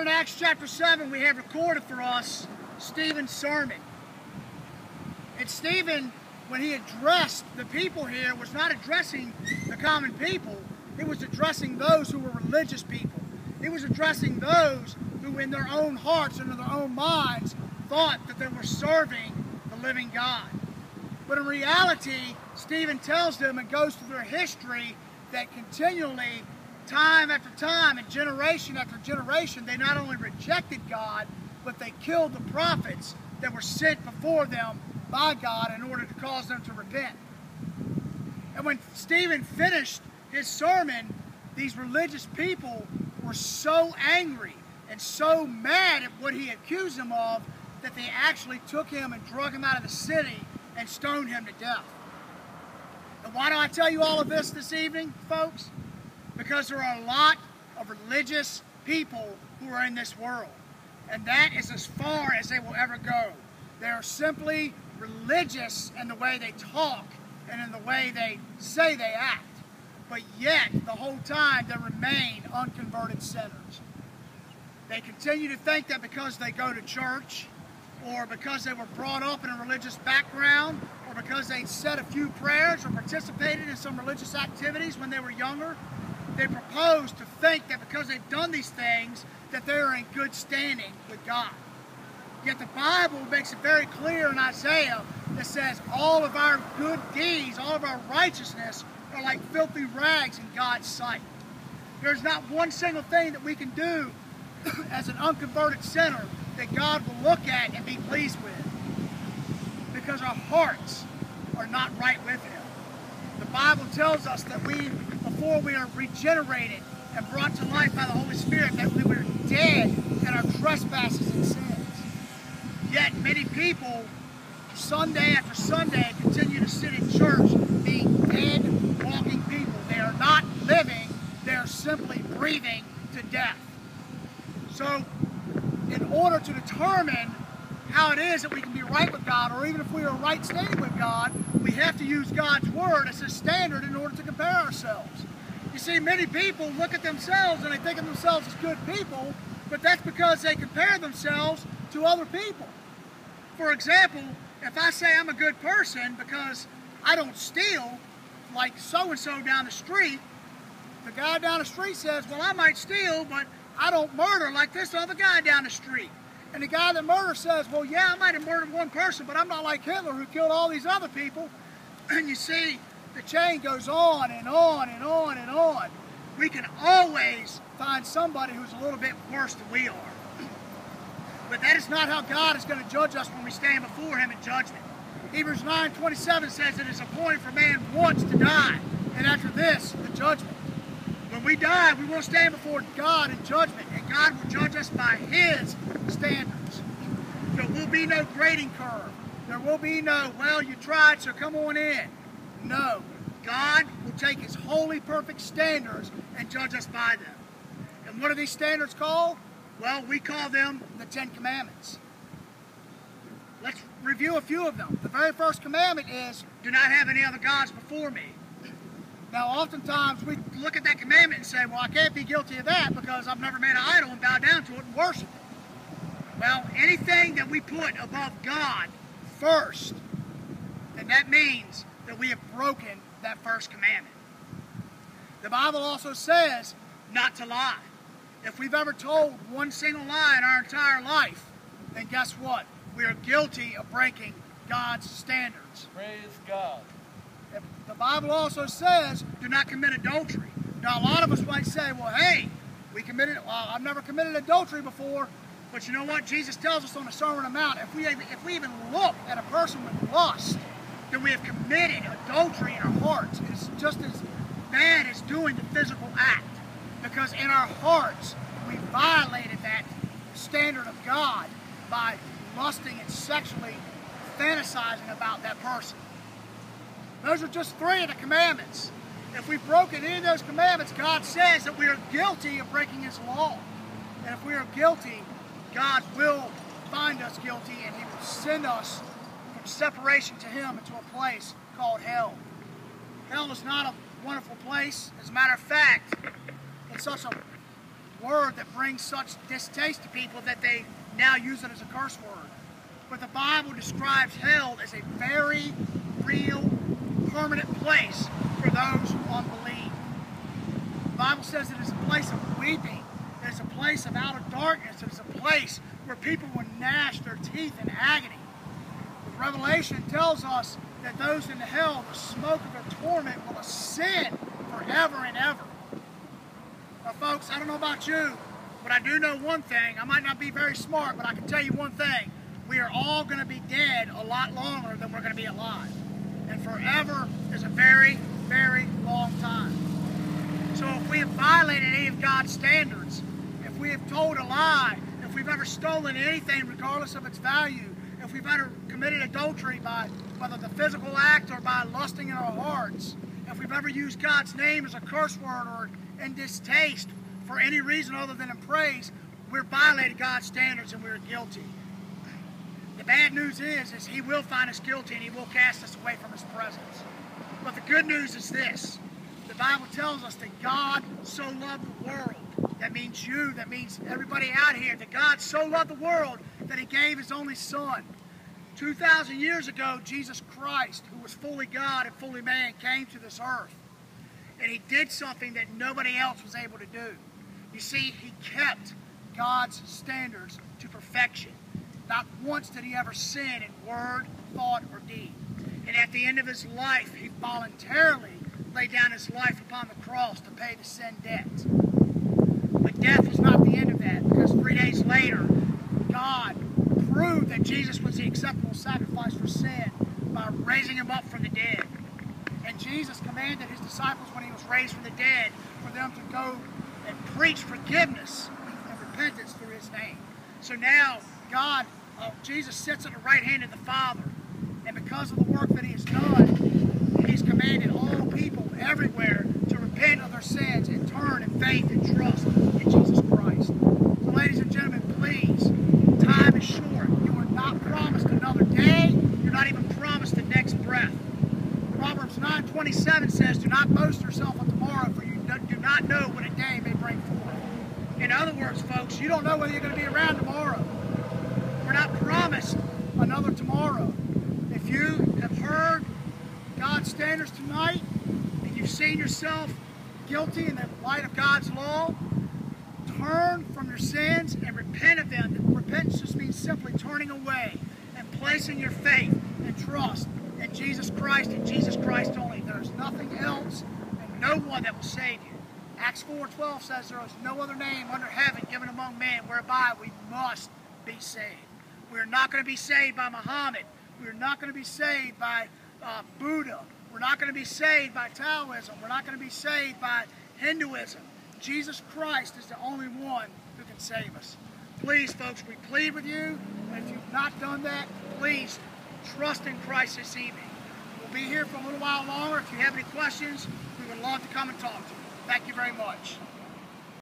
In Acts chapter 7, we have recorded for us Stephen's sermon. And Stephen, when he addressed the people here, was not addressing the common people, it was addressing those who were religious people. It was addressing those who, in their own hearts and in their own minds, thought that they were serving the living God. But in reality, Stephen tells them and goes through their history that continually, time after time, and generation after generation, they not only rejected God, but they killed the prophets that were sent before them by God in order to cause them to repent. And when Stephen finished his sermon, these religious people were so angry and so mad at what he accused them of that they actually took him and drug him out of the city and stoned him to death. And why do I tell you all of this this evening, folks? Because there are a lot of religious people who are in this world. And that is as far as they will ever go. They are simply religious in the way they talk and in the way they say they act. But yet, the whole time, they remain unconverted sinners. They continue to think that because they go to church, or because they were brought up in a religious background, or because they said a few prayers or participated in some religious activities when they were younger, they propose to think that because they've done these things, that they're in good standing with God. Yet the Bible makes it very clear in Isaiah that says all of our good deeds, all of our righteousness are like filthy rags in God's sight. There's not one single thing that we can do as an unconverted sinner that God will look at and be pleased with because our hearts are not right with Him. The Bible tells us that we, before we are regenerated and brought to life by the Holy Spirit, that we were dead in our trespasses and sins. Yet many people, Sunday after Sunday, continue to sit in church being dead, walking people. They are not living, they are simply breathing to death. So, in order to determine how it is that we can be right with God, or even if we are right standing with God, we have to use God's Word as a standard in order to compare ourselves. You see, many people look at themselves and they think of themselves as good people, but that's because they compare themselves to other people. For example, if I say I'm a good person because I don't steal, like so and so down the street, the guy down the street says, Well, I might steal, but I don't murder like this other guy down the street. And the guy that murdered says, Well, yeah, I might have murdered one person, but I'm not like Hitler who killed all these other people. And you see, the chain goes on and on and on and on. We can always find somebody who's a little bit worse than we are. But that is not how God is going to judge us when we stand before Him in judgment. Hebrews 9 27 says it is appointed for man once to die, and after this, the judgment. We die, we will stand before God in judgment, and God will judge us by His standards. There will be no grading curve. There will be no, well, you tried, so come on in. No. God will take His holy, perfect standards and judge us by them. And what are these standards called? Well, we call them the Ten Commandments. Let's review a few of them. The very first commandment is, do not have any other gods before me. Now, oftentimes we look at that commandment and say, well, I can't be guilty of that because I've never made an idol and bowed down to it and worship it. Well, anything that we put above God first, then that means that we have broken that first commandment. The Bible also says not to lie. If we've ever told one single lie in our entire life, then guess what? We are guilty of breaking God's standards. Praise God. The Bible also says, do not commit adultery. Now, a lot of us might say, well, hey, we committed, well, I've never committed adultery before, but you know what? Jesus tells us on the Sermon on the Mount, if we, if we even look at a person with lust, then we have committed adultery in our hearts. It's just as bad as doing the physical act. Because in our hearts, we violated that standard of God by lusting and sexually fantasizing about that person. Those are just three of the commandments. If we've broken any of those commandments, God says that we are guilty of breaking His law. And if we are guilty, God will find us guilty and He will send us from separation to Him into a place called hell. Hell is not a wonderful place. As a matter of fact, it's such a word that brings such distaste to people that they now use it as a curse word. But the Bible describes hell as a very real, permanent place for those who unbelieve. The Bible says it is a place of weeping. It is a place of outer darkness. It is a place where people will gnash their teeth in agony. Revelation tells us that those in hell, the smoke of their torment will ascend forever and ever. Now, folks, I don't know about you, but I do know one thing. I might not be very smart, but I can tell you one thing. We are all going to be dead a lot longer than we're going to be alive. And forever is a very, very long time. So if we have violated any of God's standards, if we have told a lie, if we've ever stolen anything regardless of its value, if we've ever committed adultery by whether the physical act or by lusting in our hearts, if we've ever used God's name as a curse word or in distaste for any reason other than in praise, we're violating God's standards and we're guilty. Bad news is, is He will find us guilty and He will cast us away from His presence. But the good news is this. The Bible tells us that God so loved the world. That means you, that means everybody out here, that God so loved the world that He gave His only Son 2,000 years ago, Jesus Christ, who was fully God and fully man, came to this earth. And he did something that nobody else was able to do. You see, he kept God's standards to perfection. Not once did he ever sin in word, thought, or deed. And at the end of his life, he voluntarily laid down his life upon the cross to pay the sin debt. But death was not the end of that, because three days later, God proved that Jesus was the acceptable sacrifice for sin by raising him up from the dead. And Jesus commanded his disciples when he was raised from the dead for them to go and preach forgiveness and repentance through his name. So now God, uh, Jesus sits at the right hand of the Father. And because of the work that he has done, he's commanded all people everywhere to repent of their sins and turn in faith and trust in Jesus Christ. So ladies and gentlemen, please, time is short You are not promised another day. You're not even promised the next breath. Proverbs 9.27 says, Do not boast yourself of tomorrow, for you do not know what a day may bring forth. In other words, folks, you don't know whether you're going to be around tomorrow. We're not promised another tomorrow. If you have heard God's standards tonight, and you've seen yourself guilty in the light of God's law, turn from your sins and repent of them. Repentance just means simply turning away and placing your faith and trust in Jesus Christ and Jesus Christ only. There's nothing else and no one that will save you. Acts 4.12 says there is no other name under heaven given among men whereby we must be saved. We're not going to be saved by Muhammad. We're not going to be saved by uh, Buddha. We're not going to be saved by Taoism. We're not going to be saved by Hinduism. Jesus Christ is the only one who can save us. Please, folks, we plead with you. If you've not done that, please trust in Christ this evening. We'll be here for a little while longer. If you have any questions, we would love to come and talk to you. Thank you very much.